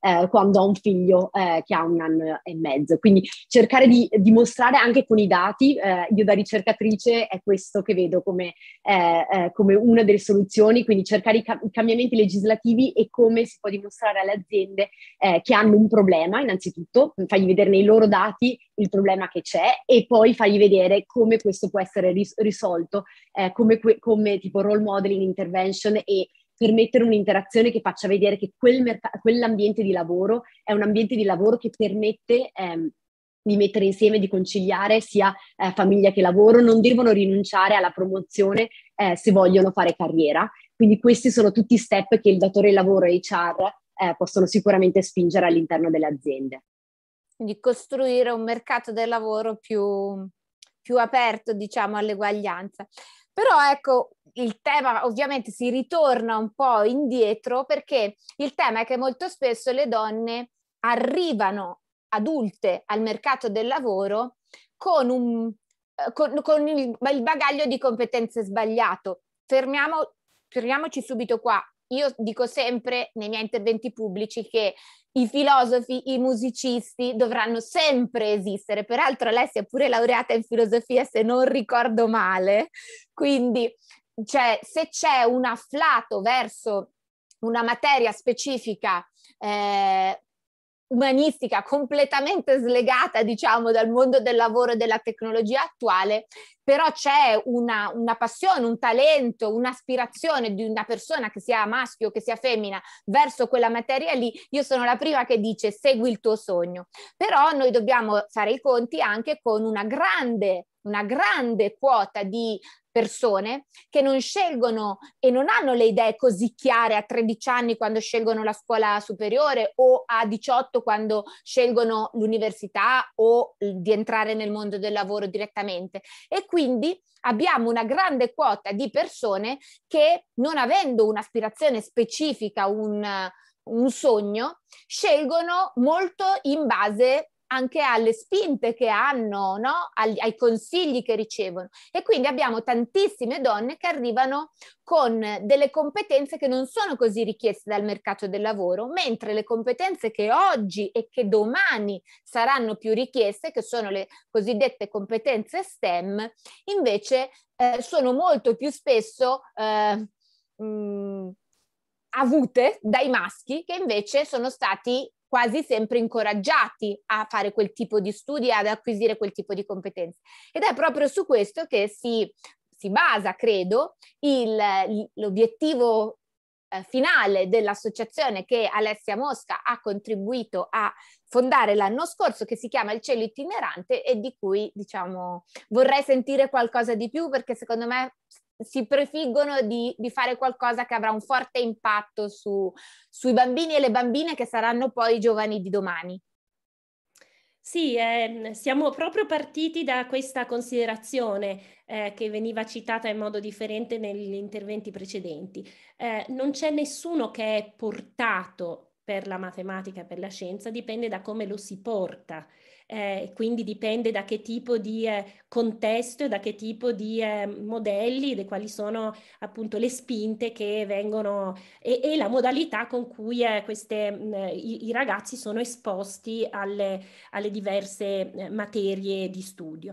Speaker 2: eh, quando ha un figlio eh, che ha un anno e mezzo. Quindi cercare di dimostrare anche con i dati, eh, io da ricercatrice è questo che vedo come, eh, eh, come una delle soluzioni, quindi cercare i, ca- i, cambiamenti legislativi e come si può dimostrare alle aziende eh, che hanno un problema, innanzitutto, fargli vedere nei loro dati il problema che c'è e poi fargli vedere come questo può essere ris- risolto, come, que- come tipo role modeling intervention e permettere un'interazione che faccia vedere che quel merc- quell'ambiente di lavoro è un ambiente di lavoro che permette ehm, di mettere insieme, di conciliare sia eh, famiglia che lavoro, non devono rinunciare alla promozione eh, se vogliono fare carriera. Quindi questi sono tutti step che il datore di lavoro e HR eh, possono sicuramente spingere all'interno delle aziende.
Speaker 1: Quindi costruire un mercato del lavoro più, più aperto, diciamo, all'eguaglianza. Però ecco, il tema ovviamente si ritorna un po' indietro perché il tema è che molto spesso le donne arrivano adulte al mercato del lavoro con, un, eh, con, con il, il, bagaglio di competenze sbagliato. Fermiamo, fermiamoci subito qua. Io dico sempre nei miei interventi pubblici che i filosofi, i musicisti dovranno sempre esistere. Peraltro Alessia è pure laureata in filosofia, se non ricordo male. Quindi cioè se c'è un afflato verso una materia specifica eh, umanistica completamente slegata, diciamo, dal mondo del lavoro e della tecnologia attuale, però c'è una, una, passione, un talento, un'aspirazione di una persona che sia maschio, che sia femmina, verso quella materia lì, io sono la prima che dice segui il tuo sogno. Però noi dobbiamo fare i conti anche con una grande una grande quota di persone che non scelgono e non hanno le idee così chiare a 13 anni quando scelgono la scuola superiore o a 18 quando scelgono l'università o di entrare nel mondo del lavoro direttamente. E quindi abbiamo una grande quota di persone che non avendo un'aspirazione specifica, un, un sogno, scelgono molto in base anche alle spinte che hanno, no? ai, ai consigli che ricevono. E quindi abbiamo tantissime donne che arrivano con delle competenze che non sono così richieste dal mercato del lavoro, mentre le competenze che oggi e che domani saranno più richieste, che sono le cosiddette competenze STEM, invece eh, sono molto più spesso eh, mh, avute dai maschi che invece sono stati quasi sempre incoraggiati a fare quel tipo di studi, ad acquisire quel tipo di competenze. Ed è proprio su questo che si, si basa, credo, il, l'obiettivo eh, finale dell'associazione che Alessia Mosca ha contribuito a fondare l'anno scorso che si chiama Il cielo itinerante e di cui diciamo vorrei sentire qualcosa di più perché secondo me si prefiggono di, di, fare qualcosa che avrà un forte impatto su, sui bambini e le bambine che saranno poi i giovani di domani.
Speaker 3: Sì, eh, siamo proprio partiti da questa considerazione eh, che veniva citata in modo differente negli interventi precedenti. Eh, non c'è nessuno che è portato per la matematica, per la scienza, dipende da come lo si porta eh, quindi dipende da che tipo di eh, contesto e da che tipo di eh, modelli, di quali sono appunto le spinte che vengono e, e la modalità con cui eh, queste, mh, i, i, ragazzi sono esposti alle, alle diverse eh, materie di studio.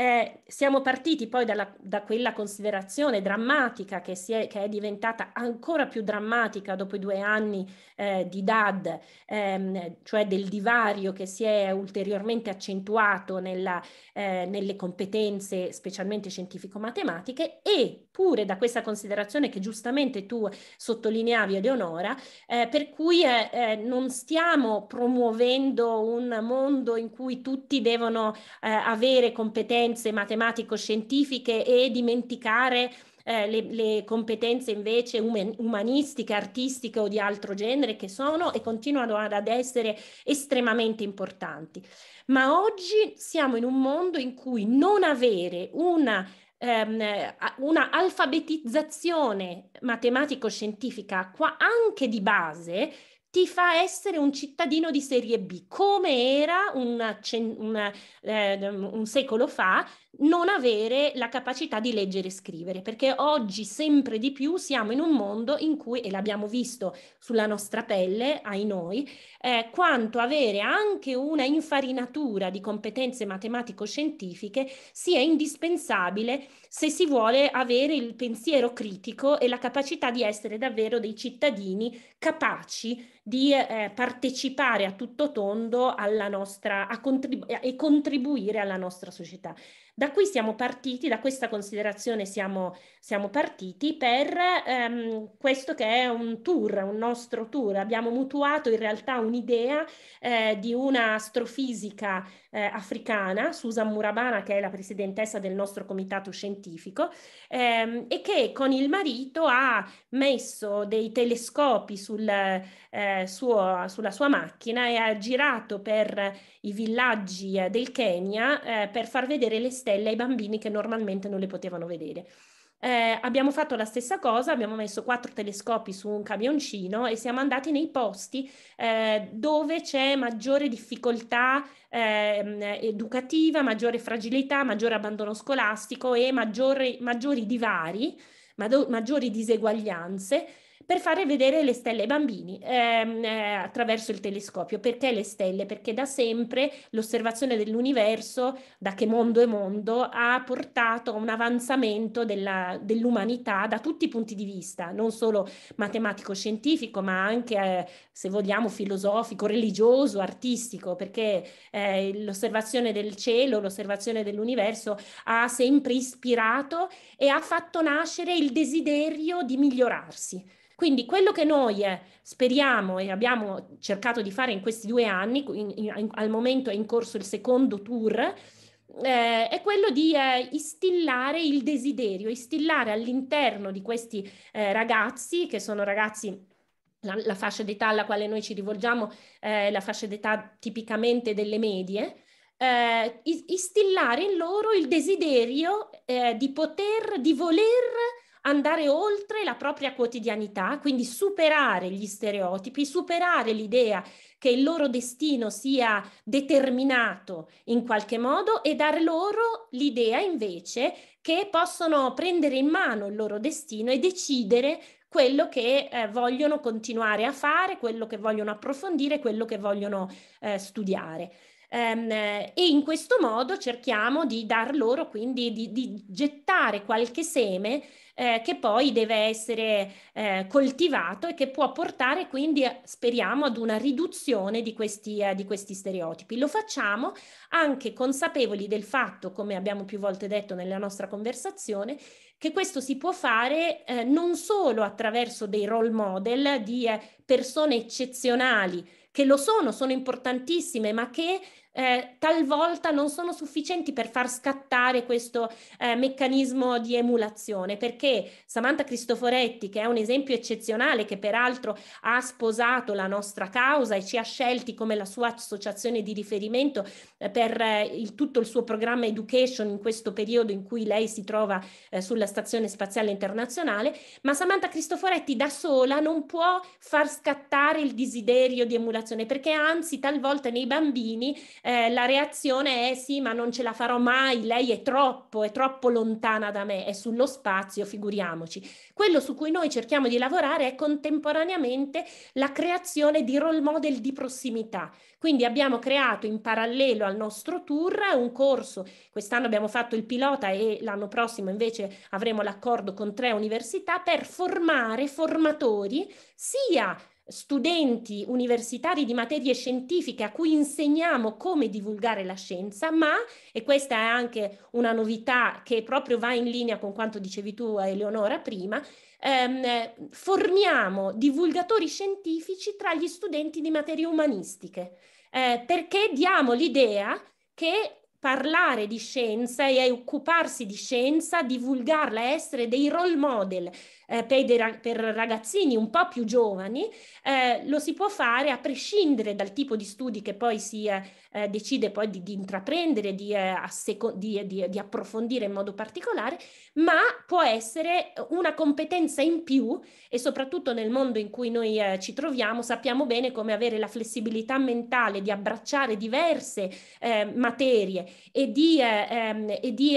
Speaker 3: Eh, siamo partiti poi dalla, da quella considerazione drammatica che, è, che, è, diventata ancora più drammatica dopo i due anni eh, di DAD, ehm, cioè del divario che si è ulteriormente accentuato nella, eh, nelle competenze specialmente scientifico-matematiche e pure da questa considerazione che giustamente tu sottolineavi Eleonora, eh, per cui eh, eh, non stiamo promuovendo un mondo in cui tutti devono avere competenze competenze matematico-scientifiche e dimenticare eh, le, le, competenze invece uman- umanistiche, artistiche o di altro genere che sono e continuano ad essere estremamente importanti. Ma oggi siamo in un mondo in cui non avere una ehm, una alfabetizzazione matematico-scientifica qua anche di base ti fa essere un cittadino di serie B, come era un, un, eh, un, secolo fa non avere la capacità di leggere e scrivere, perché oggi sempre di più siamo in un mondo in cui, e l'abbiamo visto sulla nostra pelle, ai noi, eh, quanto avere anche una infarinatura di competenze matematico-scientifiche sia indispensabile se si vuole avere il pensiero critico e la capacità di essere davvero dei cittadini capaci di eh, partecipare a tutto tondo alla nostra, contribu- e contribuire alla nostra società. Da qui siamo partiti, da questa considerazione siamo, siamo partiti per ehm, questo che è un tour, un nostro tour. Abbiamo mutuato in realtà un'idea eh, di una astrofisica eh, africana, Susan Murabana, che è la presidentessa del nostro comitato scientifico, ehm, e che con il marito ha messo dei telescopi sul, eh, suo, sulla sua macchina e ha girato per i villaggi eh, del Kenya eh, per far vedere le stelle ai bambini che normalmente non le potevano vedere. Eh, abbiamo fatto la stessa cosa, abbiamo messo quattro telescopi su un camioncino e siamo andati nei posti eh, dove c'è maggiore difficoltà eh, educativa, maggiore fragilità, maggiore abbandono scolastico e maggiori, maggiori divari, maggiori diseguaglianze per fare vedere le stelle ai bambini ehm, eh, attraverso il telescopio. Perché le stelle? Perché da sempre l'osservazione dell'universo, da che mondo è mondo, ha portato a un avanzamento della, dell'umanità da tutti i punti di vista, non solo matematico-scientifico, ma anche, eh, se vogliamo, filosofico, religioso, artistico, perché eh, l'osservazione del cielo, l'osservazione dell'universo ha sempre ispirato e ha fatto nascere il desiderio di migliorarsi. Quindi quello che noi eh, speriamo e abbiamo cercato di fare in questi due anni, in, in, al momento è in corso il secondo tour, eh, è quello di eh, instillare il desiderio, instillare all'interno di questi eh, ragazzi, che sono ragazzi la, la, fascia d'età alla quale noi ci rivolgiamo eh, la fascia d'età tipicamente delle medie, eh, instillare in loro il desiderio eh, di poter, di voler andare oltre la propria quotidianità, quindi superare gli stereotipi, superare l'idea che il loro destino sia determinato in qualche modo e dar loro l'idea invece che possono prendere in mano il loro destino e decidere quello che eh, vogliono continuare a fare, quello che vogliono approfondire, quello che vogliono eh, studiare. Um, e in questo modo cerchiamo di dar loro quindi di, di gettare qualche seme eh, che poi deve essere eh, coltivato e che può portare quindi, speriamo, ad una riduzione di questi, eh, di questi stereotipi. Lo facciamo anche consapevoli del fatto, come abbiamo più volte detto nella nostra conversazione, che questo si può fare eh, non solo attraverso dei role model di eh, persone eccezionali, che lo sono, sono importantissime, ma che eh, talvolta non sono sufficienti per far scattare questo eh, meccanismo di emulazione, perché Samantha Cristoforetti, che è un esempio eccezionale, che peraltro ha sposato la nostra causa e ci ha scelti come la sua associazione di riferimento eh, per eh, il, tutto il suo programma education in questo periodo in cui lei si trova eh, sulla Stazione Spaziale Internazionale, ma Samantha Cristoforetti da sola non può far scattare il desiderio di emulazione, perché anzi talvolta nei bambini eh, la reazione è sì, ma non ce la farò mai, lei è troppo, è troppo lontana da me, è sullo spazio, figuriamoci. Quello su cui noi cerchiamo di lavorare è contemporaneamente la creazione di role model di prossimità. Quindi abbiamo creato in parallelo al nostro tour un corso, quest'anno abbiamo fatto il pilota e l'anno prossimo invece avremo l'accordo con tre università per formare formatori sia studenti universitari di materie scientifiche a cui insegniamo come divulgare la scienza, ma, e questa è anche una novità che proprio va in linea con quanto dicevi tu Eleonora prima, ehm, formiamo divulgatori scientifici tra gli studenti di materie umanistiche, eh, perché diamo l'idea che parlare di scienza e occuparsi di scienza, divulgarla, essere dei role model eh, per, ragazzini un po' più giovani, eh, lo si può fare a prescindere dal tipo di studi che poi si eh, decide poi di, di intraprendere, di, eh, di, di, approfondire in modo particolare, ma può essere una competenza in più e soprattutto nel mondo in cui noi eh, ci troviamo sappiamo bene come avere la flessibilità mentale di abbracciare diverse eh, materie e di, ehm, e di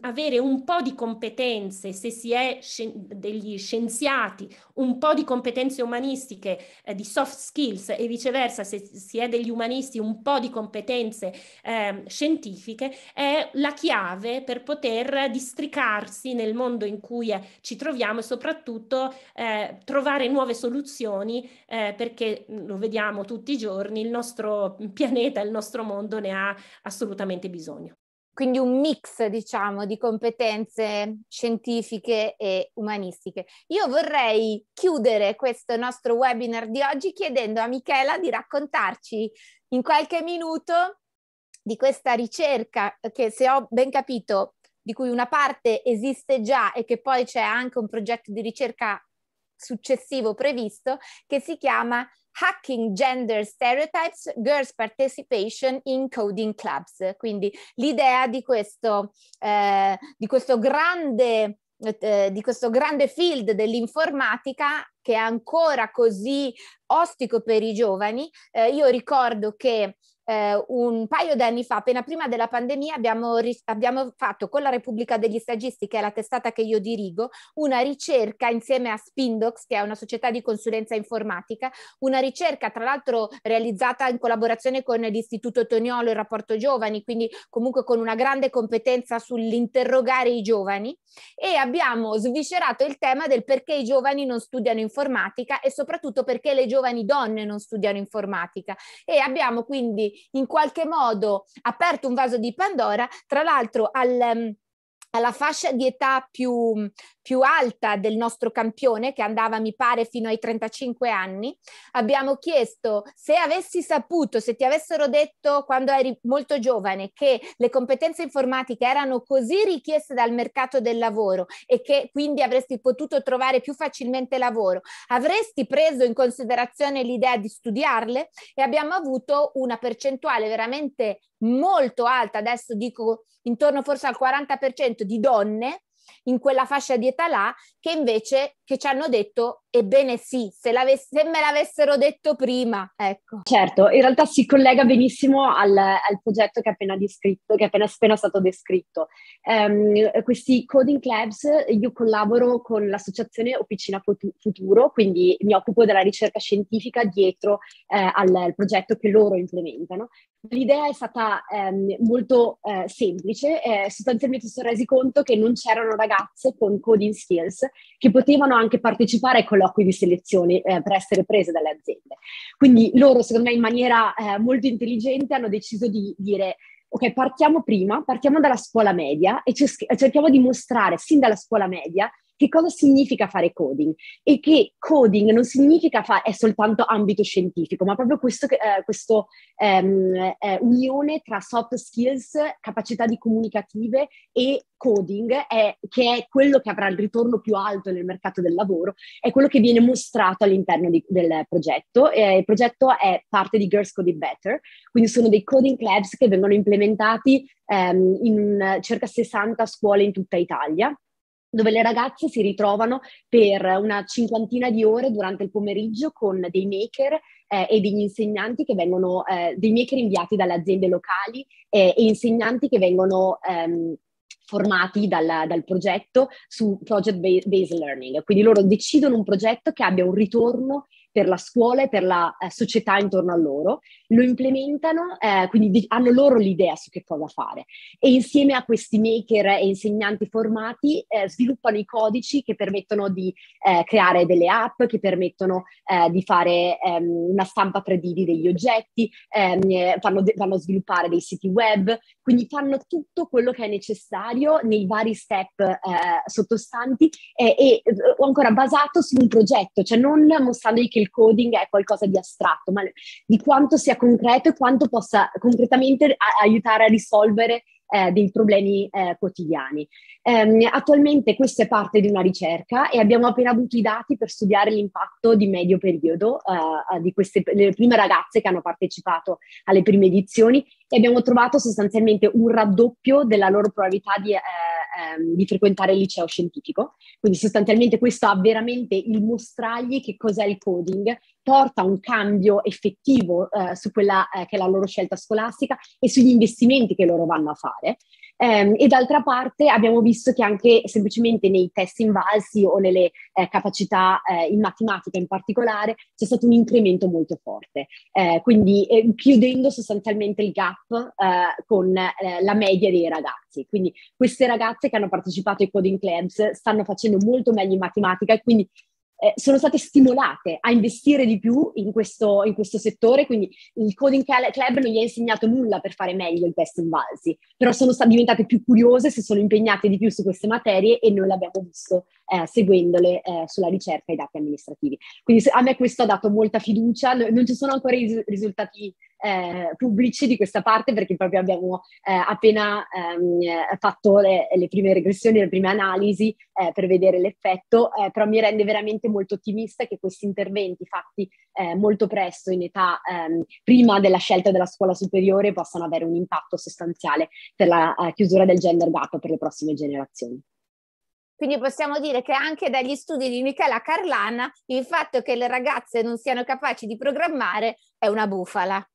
Speaker 3: avere un po' di competenze se si è degli scienziati un po' di competenze umanistiche, eh, di soft skills e viceversa se si è degli umanisti un po' di competenze eh, scientifiche, è la chiave per poter districarsi nel mondo in cui eh, ci troviamo e soprattutto eh, trovare nuove soluzioni eh, perché lo vediamo tutti i giorni, il nostro pianeta, il nostro mondo ne ha assolutamente bisogno
Speaker 1: quindi un mix, diciamo, di competenze scientifiche e umanistiche. Io vorrei chiudere questo nostro webinar di oggi chiedendo a Michela di raccontarci in qualche minuto di questa ricerca che, se ho ben capito, di cui una parte esiste già e che poi c'è anche un progetto di ricerca successivo previsto che si chiama Hacking Gender Stereotypes, Girls Participation in Coding Clubs. Quindi l'idea di questo, eh, di questo grande eh, di questo grande field dell'informatica che è ancora così ostico per i giovani. Eh, io ricordo che eh, un paio d'anni fa, appena prima della pandemia, abbiamo, abbiamo, fatto con la Repubblica degli Stagisti, che è la testata che io dirigo, una ricerca insieme a Spindox, che è una società di consulenza informatica, una ricerca tra l'altro realizzata in collaborazione con l'Istituto Toniolo, il rapporto giovani, quindi comunque con una grande competenza sull'interrogare i giovani e abbiamo sviscerato il tema del perché i giovani non studiano informatica e soprattutto perché le giovani donne non studiano informatica. E abbiamo quindi in qualche modo aperto un vaso di Pandora, tra l'altro al alla fascia di età più, più, alta del nostro campione, che andava, mi pare, fino ai 35 anni, abbiamo chiesto se avessi saputo, se ti avessero detto quando eri molto giovane che le competenze informatiche erano così richieste dal mercato del lavoro e che quindi avresti potuto trovare più facilmente lavoro, avresti preso in considerazione l'idea di studiarle? E abbiamo avuto una percentuale veramente molto alta, adesso dico intorno forse al 40% di donne in quella fascia di età là che invece che ci hanno detto ebbene sì, se, se me l'avessero detto prima, ecco.
Speaker 2: Certo, in realtà si collega benissimo al, al progetto che è appena descritto, che è appena, appena stato descritto. Um, questi coding clubs, io collaboro con l'associazione Officina Futuro, quindi mi occupo della ricerca scientifica dietro eh, al, al progetto che loro implementano L'idea è stata ehm, molto eh, semplice, eh, sostanzialmente sono resi conto che non c'erano ragazze con coding skills che potevano anche partecipare ai colloqui di selezione eh, per essere prese dalle aziende. Quindi loro, secondo me, in maniera eh, molto intelligente hanno deciso di dire ok, partiamo prima, partiamo dalla scuola media e cerchiamo di mostrare sin dalla scuola media che cosa significa fare coding e che coding non significa fa- è soltanto ambito scientifico, ma proprio questo, eh, questo ehm, eh, unione tra soft skills, capacità di comunicative e coding, è, che è quello che avrà il ritorno più alto nel mercato del lavoro, è quello che viene mostrato all'interno di, del progetto. Eh, il progetto è parte di Girls Coding Better, quindi sono dei coding clubs che vengono implementati ehm, in circa 60 scuole in tutta Italia dove le ragazze si ritrovano per una cinquantina di ore durante il pomeriggio con dei maker eh, e degli insegnanti che vengono, eh, dei maker inviati dalle aziende locali eh, e insegnanti che vengono ehm, formati dal, dal, progetto su project based learning. Quindi loro decidono un progetto che abbia un ritorno per la scuola e per la eh, società intorno a loro, lo implementano, eh, quindi di- hanno loro l'idea su che cosa fare. E insieme a questi maker e insegnanti formati eh, sviluppano i codici che permettono di eh, creare delle app, che permettono eh, di fare ehm, una stampa 3D degli oggetti, ehm, fanno, de- vanno a sviluppare dei siti web, quindi fanno tutto quello che è necessario nei vari step eh, sottostanti e ancora basato su un progetto, cioè non mostrandogli che il coding è qualcosa di astratto, ma di quanto sia concreto e quanto possa concretamente a- aiutare a risolvere eh, dei problemi eh, quotidiani. Um, attualmente questa è parte di una ricerca e abbiamo appena avuto i dati per studiare l'impatto di medio periodo uh, di queste le prime ragazze che hanno partecipato alle prime edizioni e abbiamo trovato sostanzialmente un raddoppio della loro probabilità di eh, ehm, di frequentare il liceo scientifico. Quindi sostanzialmente questo ha veramente il mostrargli che cos'è il coding, porta un cambio effettivo eh, su quella eh, che è la loro scelta scolastica e sugli investimenti che loro vanno a fare. Um, e d'altra parte abbiamo visto che anche semplicemente nei test invalsi o nelle eh, capacità eh, in matematica in particolare c'è stato un incremento molto forte, eh, quindi eh, chiudendo sostanzialmente il gap eh, con eh, la media dei ragazzi. Quindi queste ragazze che hanno partecipato ai coding clubs stanno facendo molto meglio in matematica e quindi eh, sono state stimolate a investire di più in questo, in questo, settore, quindi il Coding Club non gli ha insegnato nulla per fare meglio il test invalsi, però sono state diventate più curiose, si sono impegnate di più su queste materie e noi l'abbiamo visto eh, seguendole eh, sulla ricerca e i dati amministrativi. Quindi a me questo ha dato molta fiducia, non ci sono ancora i risultati eh, pubblici di questa parte perché proprio abbiamo eh, appena ehm, fatto le, le, prime regressioni, le prime analisi eh, per vedere l'effetto, eh, però mi rende veramente molto ottimista che questi interventi fatti eh, molto presto in età ehm, prima della scelta della scuola superiore possano avere un impatto sostanziale per la eh, chiusura del gender gap per le prossime generazioni.
Speaker 1: Quindi possiamo dire che anche dagli studi di Michela Carlana il fatto che le ragazze non siano capaci di programmare è una bufala.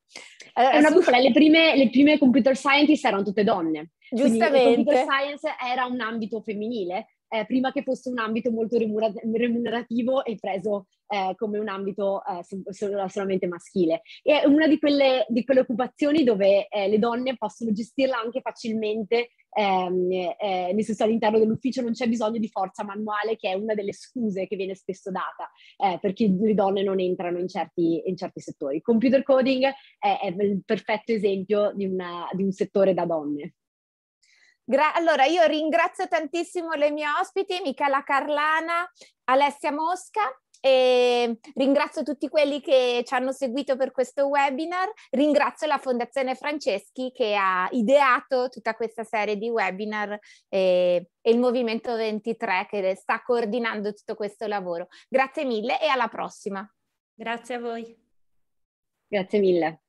Speaker 2: Allora, è una bufala, le prime, le prime computer scientist erano tutte donne.
Speaker 1: Giustamente.
Speaker 2: Quindi, computer science era un ambito femminile, eh, prima che fosse un ambito molto remunerativo e preso eh, come un ambito eh, solamente maschile. è una di quelle, di quelle occupazioni dove eh, le donne possono gestirla anche facilmente, ehm, eh, nel senso all'interno dell'ufficio non c'è bisogno di forza manuale, che è una delle scuse che viene spesso data eh, perché le donne non entrano in certi, in certi settori. Computer coding è, è il perfetto esempio di, una, di un settore da donne.
Speaker 1: Gra- allora, io ringrazio tantissimo le mie ospiti, Michela Carlana, Alessia Mosca e ringrazio tutti quelli che ci hanno seguito per questo webinar. Ringrazio la Fondazione Franceschi che ha ideato tutta questa serie di webinar e, e il Movimento 23 che sta coordinando tutto questo lavoro. Grazie mille e alla prossima.
Speaker 3: Grazie a voi.
Speaker 2: Grazie mille.